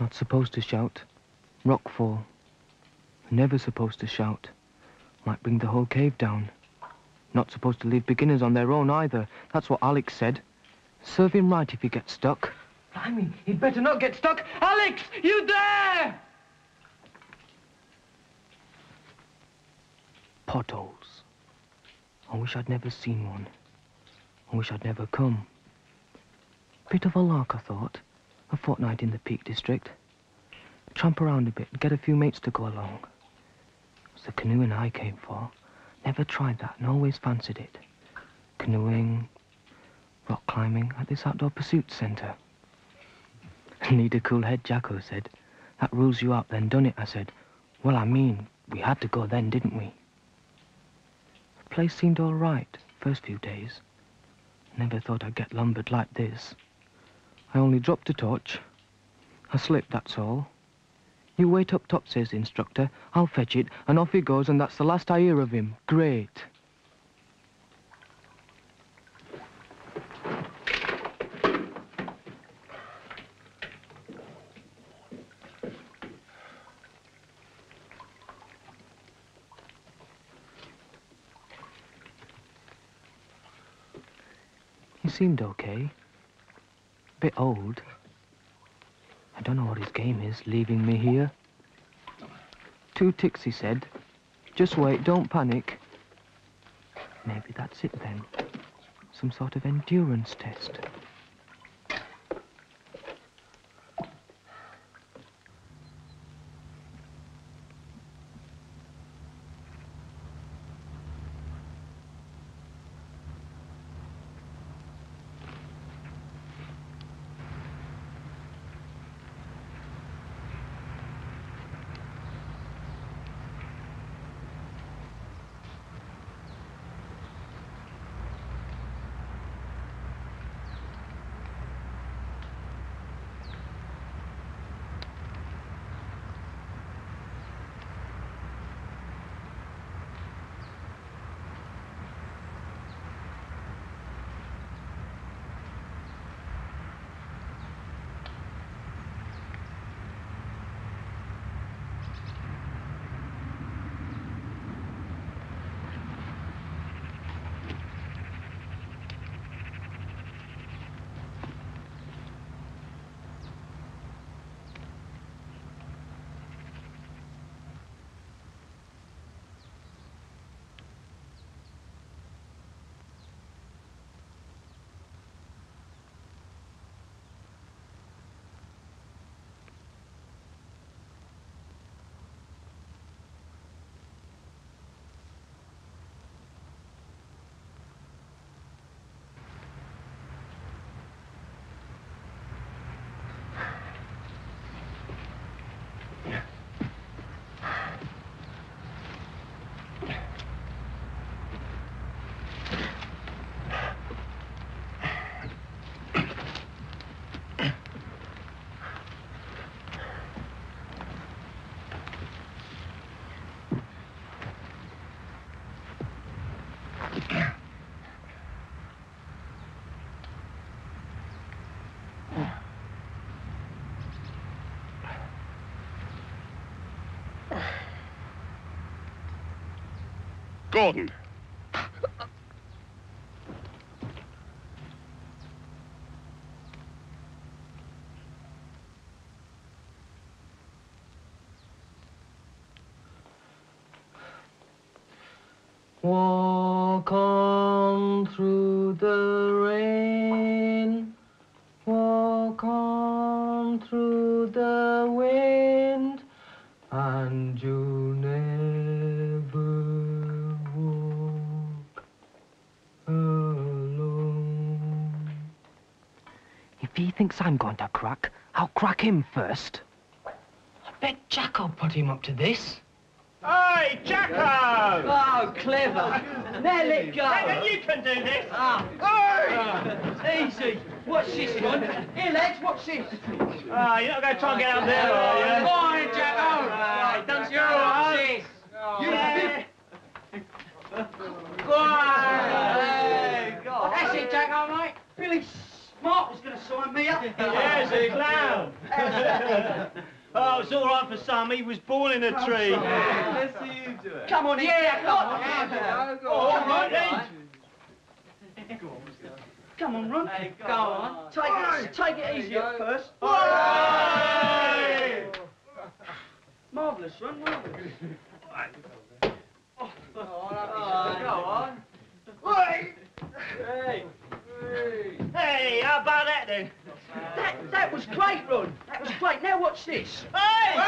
Not supposed to shout. Rockfall. Never supposed to shout. Might bring the whole cave down. Not supposed to leave beginners on their own either. That's what Alex said. Serve him right if he gets stuck. I mean, he'd better not get stuck. Alex, you there? Potholes. I wish I'd never seen one. I wish I'd never come. Bit of a lark, I thought. A fortnight in the Peak District. Tramp around a bit, get a few mates to go along. It's the canoeing I came for. Never tried that and always fancied it. Canoeing, rock climbing at this outdoor pursuit centre. Need a cool head, Jacko said. That rules you out then, done it, I said. Well, I mean, we had to go then, didn't we? The place seemed all right, first few days. Never thought I'd get lumbered like this. I only dropped a torch. I slipped, that's all. You wait up top, says the instructor. I'll fetch it, and off he goes, and that's the last I hear of him. Great. He seemed okay. Bit old. I don't know what his game is, leaving me here. Two ticks, he said. Just wait, don't panic. Maybe that's it then. Some sort of endurance test. Gordon. Walk on through the rain. Walk on through the wind. And you'll never walk alone. If he thinks I'm going to crack, I'll crack him first. I bet Jacko put him up to this. Hey, Jacko! Oh, clever. Now let go. Reckon you can do this? Ah. Hey! Ah, easy. What's this one. Here, lads, what's this. Oh, you're not going to try and get up there, are you? Oh, go on, Jacko. Ah, right, don't You you watch watch this. Oh, you Yeah. Go on. Hey, That's it, Jacko, mate. Billy Smart was going to sign me up. Yes, you clown. Oh, it's all right for some. He was born in a tree. Let's see you do it. Come on, yeah, come on. Go oh, All on. right then. Come on, run. Hey, Go on. Take it, take it easy at first. Hey! Marvellous run, marvellous. Go on. Hey, Hey. Hey, how about that then? that, that was great, Ron. That was great. Now watch this. Hey!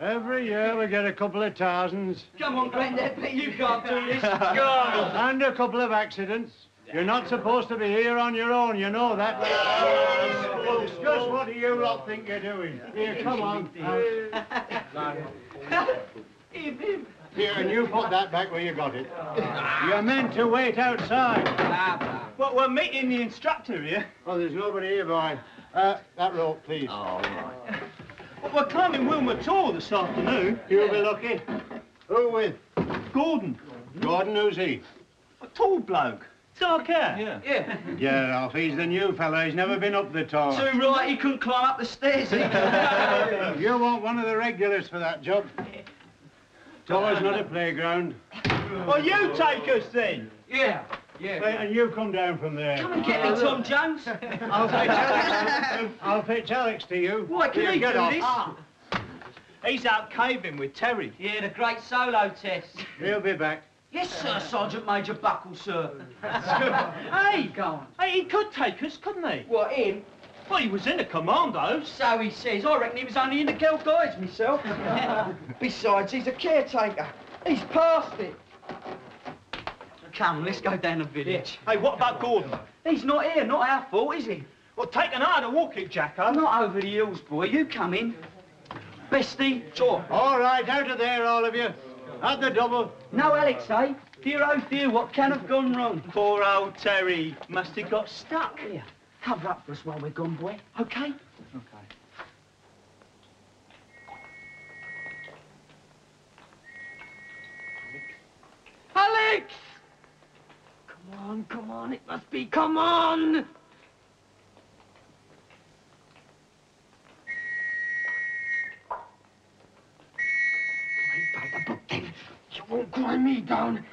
Every year we get a couple of thousands Come on, Granddad, you can't do this. Go. and a couple of accidents. You're not supposed to be here on your own, you know that. Just what do you lot think you're doing? Here, come on. Him, him. Here, and you put that back where you got it. You're meant to wait outside. Well, we're meeting the instructor here. Oh, there's nobody here, boy. Uh, that rope, please. Oh Well, we're climbing Wilmer Tor this afternoon. You'll be lucky. Who with? Gordon, Gordon, who's he? a tall bloke. Dark hair. Yeah. Get off. He's the new fella. He's never been up the tower. Too right, he couldn't climb up the stairs. You want one of the regulars for that job. Tower's not a playground. Well, you take us then. yeah. Yeah. Right, and you come down from there. Come and get me, Tom Jones. I'll fetch Alex. I'll pitch Alex to you. Why, can Here, he get do off. this? He's out caving with Terry. Yeah, the great solo test. He'll be back. Yes, sir, Sergeant Major Buckle, sir. Hey, Go on. hey, he could take us, couldn't he? What, him? Well, he was in the commandos. So he says. I reckon he was only in the Girl Guides myself. Besides, he's a caretaker. He's past it. Come, let's go down the village. Hey, what about Gordon? He's not here, not our fault, is he? Well, take an hour to walk it, Jacko. Not over the hills, boy. You come in. Bestie, sure. All right, out of there, all of you. At the double. No, Alex, eh? Dear, oh dear, what can have gone wrong? Poor old Terry must have got stuck. Here, cover up for us while we're gone, boy. Okay? OK. Alex! Come on, come on, it must be, come on! Right by the book then. You won't grind me down.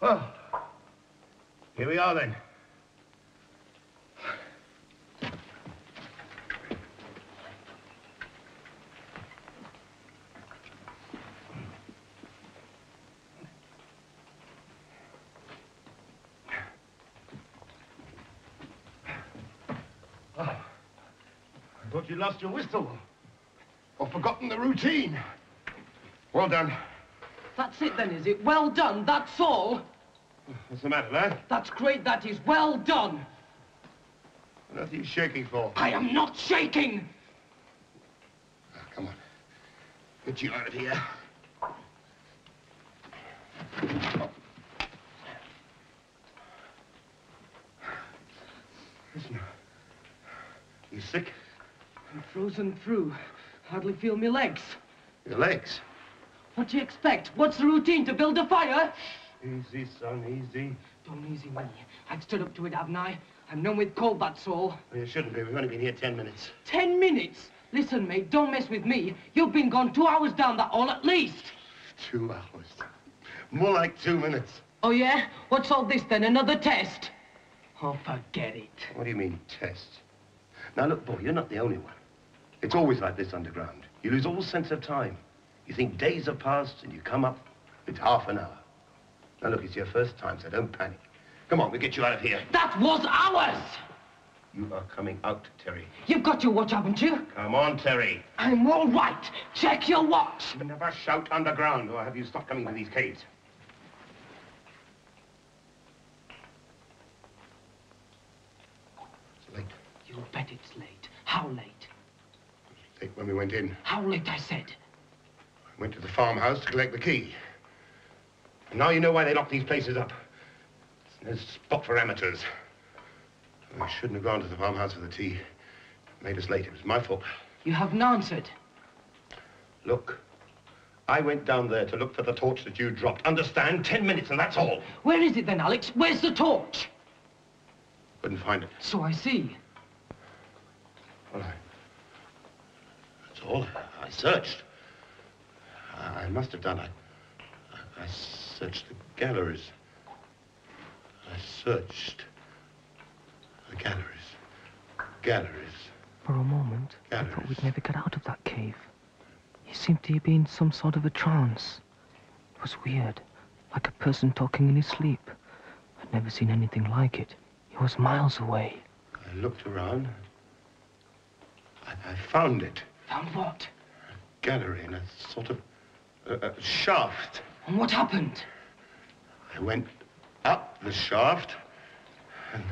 Oh, here we are then. Ah, I thought you lost your whistle. Or forgotten the routine. Well done. That's it then, is it? Well done, that's all. What's the matter, lad? That's great, that is well done. What are you shaking for? I am not shaking. Ah, come on. Get you out of here. Listen. You sick? I'm frozen through. Hardly feel my legs. Your legs? What do you expect? What's the routine to build a fire? Easy, son, easy. Don't easy me. I've stood up to it, haven't I? I'm numb with cold, that's all. Well, you shouldn't be. We've only been here ten minutes. Ten minutes? Listen, mate, don't mess with me. You've been gone two hours down that hole at least. Two hours. More like two minutes. Oh, yeah? What's all this then? Another test? Oh, forget it. What do you mean, test? Now, look, boy, you're not the only one. It's always like this underground. You lose all sense of time. You think days have passed, and you come up, it's half an hour. Now, look, it's your first time, so don't panic. Come on, we'll get you out of here. That was ours! You are coming out, Terry. You've got your watch, haven't you? Come on, Terry. I'm all right. Check your watch. You never shout underground, or have you stopped coming to these caves? It's late. You bet it's late. How late? Late when we went in. How late, I said. Went to the farmhouse to collect the key. And now you know why they lock these places up. There's a spot for amateurs. I shouldn't have gone to the farmhouse for the tea. It made us late. It was my fault. You haven't answered. Look, I went down there to look for the torch that you dropped. Understand? Ten minutes, and that's all. Where is it then, Alex? Where's the torch? Couldn't find it. So I see. Well, I... That's all. I searched. I, must have done. I, I, I searched the galleries. I searched the galleries. Galleries. For a moment, I thought we'd never get out of that cave. He seemed to be in some sort of a trance. It was weird, like a person talking in his sleep. I'd never seen anything like it. He was miles away. I looked around. I, I found it. Found what? A gallery in a sort of uh, shaft. And what happened? I went up the shaft, and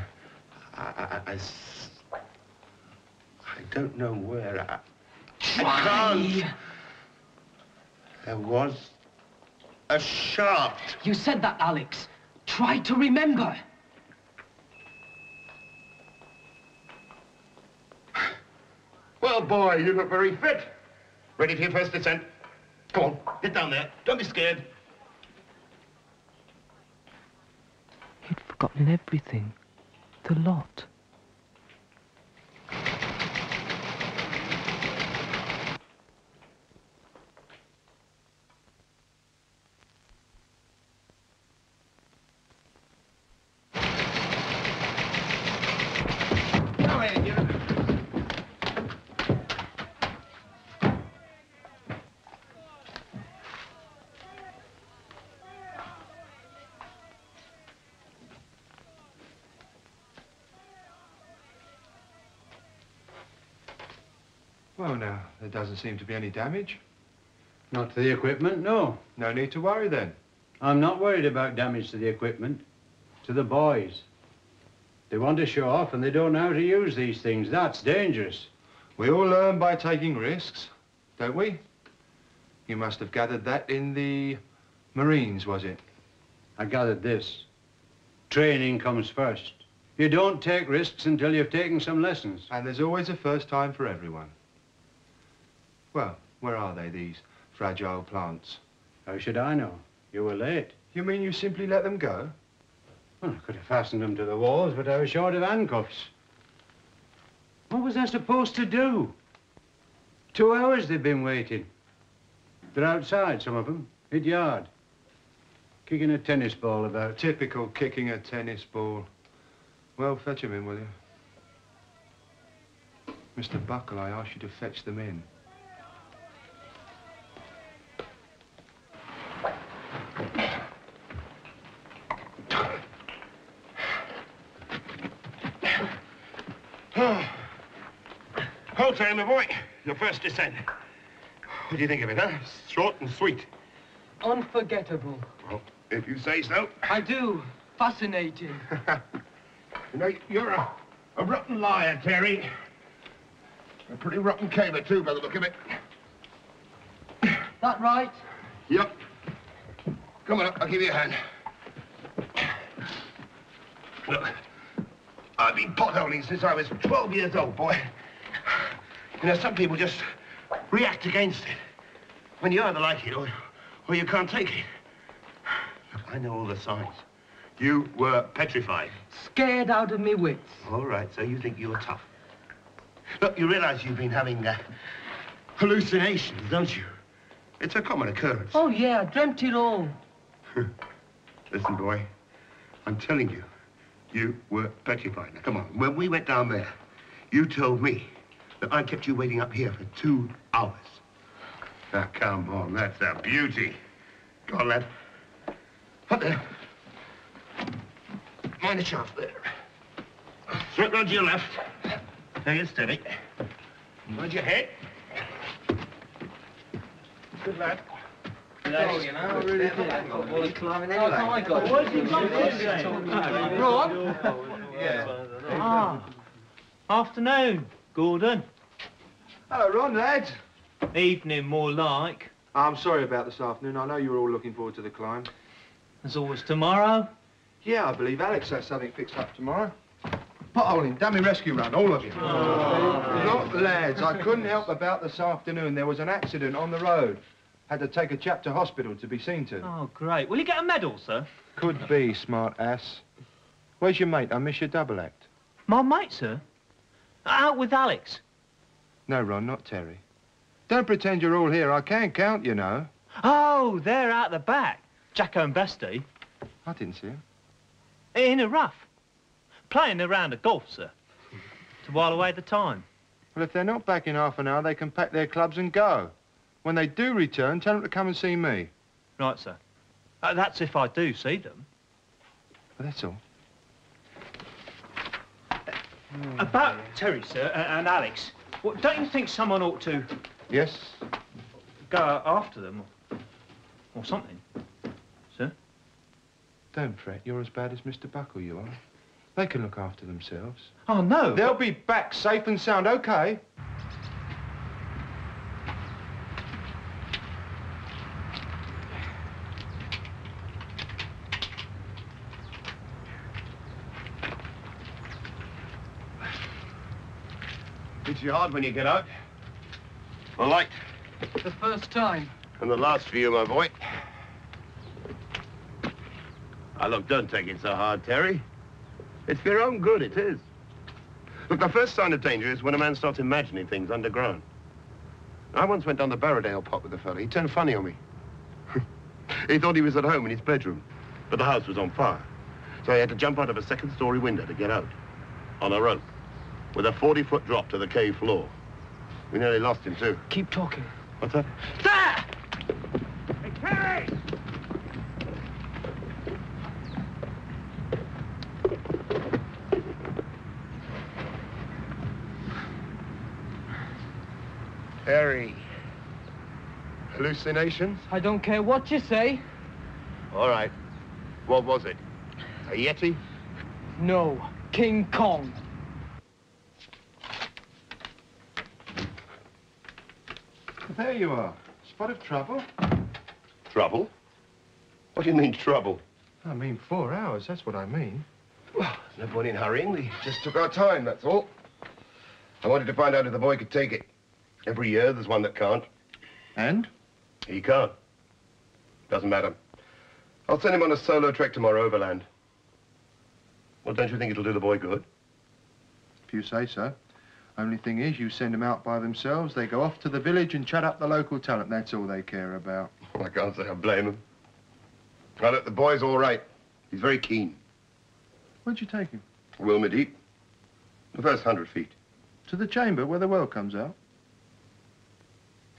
I, I, I, I don't know where. I, Try. can't. there was a shaft. You said that, Alex. Try to remember. Well, boy, you look very fit. Ready for your first descent? Come on, get down there. Don't be scared. He'd forgotten everything. The lot. Come in, you. Well, now, there doesn't seem to be any damage. Not to the equipment, no. No need to worry then. I'm not worried about damage to the equipment. To the boys. They want to show off and they don't know how to use these things. That's dangerous. We all learn by taking risks, don't we? You must have gathered that in the Marines, was it? I gathered this. Training comes first. You don't take risks until you've taken some lessons. And there's always a first time for everyone. Well, where are they, these fragile plants? How should I know? You were late. You mean you simply let them go? Well, I could have fastened them to the walls, but I was short of handcuffs. What was I supposed to do? Two hours they've been waiting. They're outside, some of them, mid yard. Kicking a tennis ball about. Typical kicking a tennis ball. Well, fetch them in, will you? Mr. Buckle, I asked you to fetch them in. Ah. Hold Terry, my boy. Your first descent. What do you think of it, huh? Short and sweet. Unforgettable. Well, if you say so. I do. Fascinating. You know, you're a, a rotten liar, Terry. A pretty rotten caver, too, by the look of it. That right? Yep. Come on up, I'll give you a hand. Look, I've been potholing since I was 12 years old, boy. You know, some people just react against it. When you either like it or, or you can't take it. Look, I know all the signs. You were petrified. Scared out of me wits. All right, so you think you're tough. Look, you realize you've been having uh, hallucinations, don't you? It's a common occurrence. Oh, yeah, I dreamt it all. Listen, boy, I'm telling you, you were petrified. Now, come on. When we went down there, you told me that I kept you waiting up here for two hours. Now, come on, that's a beauty. Go on, lad. Up there. Mind the shaft there. Straight round to your left. Take it steady. Mind your head. Good lad. Ah, afternoon, Gordon. Hello, Ron, lads. Evening, more like. I'm sorry about this afternoon. I know you were all looking forward to the climb. There's always tomorrow. Yeah, I believe Alex has something fixed up tomorrow. Potholing, dummy rescue run, all of you. Look, lads, I couldn't help about this afternoon. There was an accident on the road. Had to take a chap to hospital to be seen to. Oh, great. Will you get a medal, sir? Could be, smart ass. Where's your mate? I miss your double act. My mate, sir. Out with Alex. No, Ron, not Terry. Don't pretend you're all here. I can't count, you know. Oh, they're out the back. Jacko and Bestie. I didn't see him. In a rough. Playing a round of golf, sir. To while away the time. Well, if they're not back in half an hour, they can pack their clubs and go. When they do return, tell them to come and see me. Right, sir. Uh, that's if I do see them. Well, that's all. About Terry, sir, a- and Alex. Well, don't you think someone ought to Yes? go after them or, or something? Sir? Don't fret. You're as bad as Mr. Buckle, you are. They can look after themselves. Oh, no. They'll be back safe and sound, okay? Hard when you get out. A light. The first time. And the last for you, my boy. Ah, look, don't take it so hard, Terry. It's for your own good, it is. Look, the first sign of danger is when a man starts imagining things underground. I once went down the Barrodale pot with a fellow. He turned funny on me. he thought he was at home in his bedroom, but the house was on fire. So he had to jump out of a second-story window to get out, on a rope, with a 40-foot drop to the cave floor. We nearly lost him, too. Keep talking. What's that? Hey, Terry! Terry. Hallucinations? I don't care what you say. All right. What was it? A Yeti? No. King Kong. There you are. Spot of trouble. Trouble? What do you mean, trouble? I mean, four hours, that's what I mean. Well, there's no point in hurrying. We just took our time, that's all. I wanted to find out if the boy could take it. Every year, there's one that can't. And? He can't. Doesn't matter. I'll send him on a solo trek tomorrow overland. Well, don't you think it'll do the boy good? If you say so. Only thing is, you send them out by themselves, they go off to the village and chat up the local talent. That's all they care about. Well, I can't say I blame him. Now, look, the boy's all right. He's very keen. Where'd you take him? Wilmer Deep. The first hundred feet. To the chamber where the well comes out.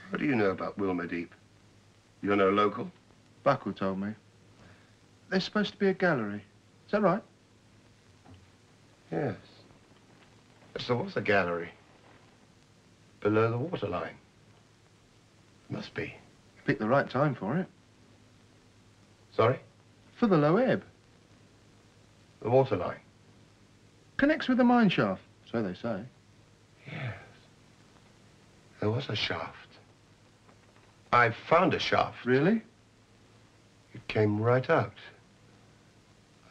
What do you know about Wilmer Deep? You're no local? Buckle told me. There's supposed to be a gallery. Is that right? Yes. Yes, there was a gallery. Below the waterline. Must be. Picked the right time for it. Sorry? For the low ebb. The waterline. Connects with the mine shaft, so they say. Yes. There was a shaft. I found a shaft. Really? It came right out.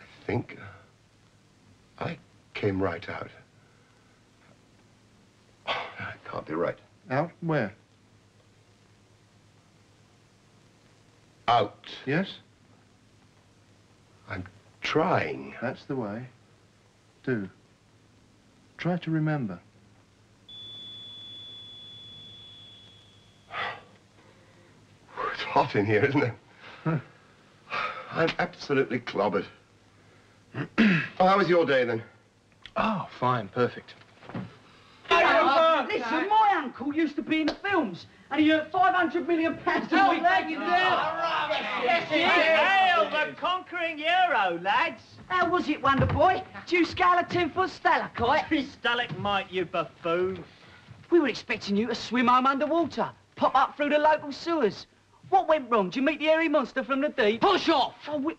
I think. uh, I came right out. That can't be right. Out where? Out. Yes? I'm trying. That's the way. Do. Try to remember. It's hot in here, isn't it? Huh. I'm absolutely clobbered. oh, how was your day then? Oh, fine, perfect. Listen, my uncle used to be in the films, and he earned 500 million pounds a week. thank you, Yes, Hail the a conquering hero, lads. How was it, Wonder Boy? Did you scale a ten-foot stalactite? Stalagmite, you buffoon. We were expecting you to swim home underwater, pop up through the local sewers. What went wrong? Did you meet the hairy monster from the deep? Push off! I wi-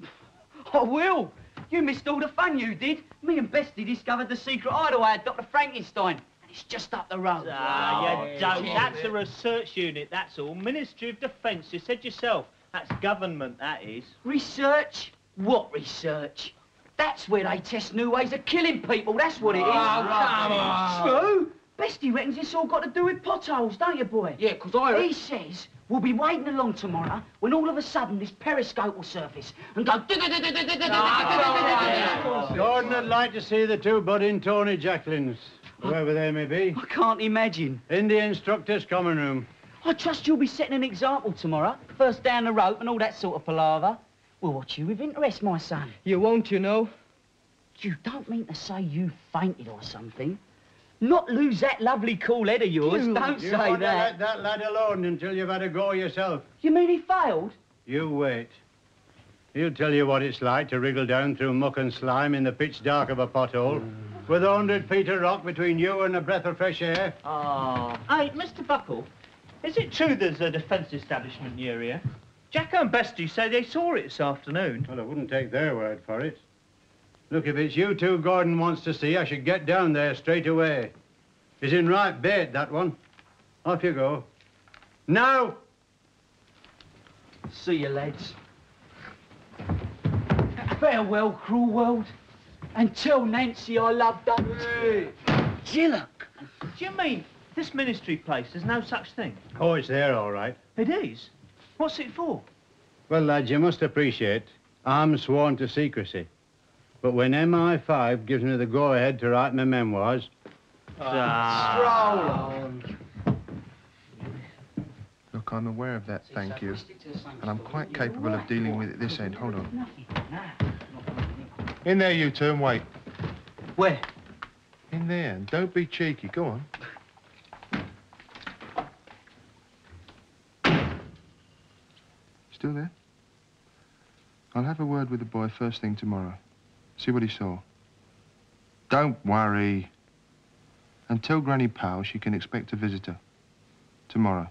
I will. You missed all the fun, you did. Me and Bestie discovered the secret hideaway of Dr. Frankenstein, and it's just up the road. Ah, you don't. That's a research unit, that's all. Ministry of Defence, you said yourself. That's government, that is. Research? What research? That's where they test new ways of killing people, that's what it is. Oh, come on. True. Bestie reckons it's all got to do with potholes, don't you, boy? Yeah, 'cause I... He says we'll be wading along tomorrow when all of a sudden this periscope will surface and go... Gordon would like to see the two budding Tony Jacklins, whoever they may be, I can't imagine. in the instructor's common room. I trust you'll be setting an example tomorrow. First down the rope and all that sort of palaver. We'll watch you with interest, my son. You won't, you know. You don't mean to say you fainted or something? Not lose that lovely cool head of yours. Don't You say want to that. let that lad alone until you've had a go yourself. You mean he failed? You wait. He'll tell you what it's like to wriggle down through muck and slime in the pitch dark of a pothole, mm. With a hundred feet of rock between you and a breath of fresh air. Oh. Hey, Mr. Buckle, is it true there's a defence establishment near here? Jacko and Bestie say they saw it this afternoon. Well, I wouldn't take their word for it. Look, if it's you two Gordon wants to see, I should get down there straight away. He's in right bait, that one. Off you go. Now! See you, lads. Farewell, cruel world. And tell Nancy I loved her. Gillock. Do you mean this ministry place, there's no such thing? Oh, it's there, all right. It is? What's it for? Well, lads, you must appreciate I'm sworn to secrecy. But when MI5 gives me the go-ahead to write my memoirs, ah, stroll on. Look, I'm aware of that, thank you. And I'm quite capable of dealing with it this end. Hold on. In there, you two, and wait. Where? In there, and don't be cheeky. Go on. Still there? I'll have a word with the boy first thing tomorrow. See what he saw. Don't worry. And tell Granny Powell she can expect a visitor. Tomorrow.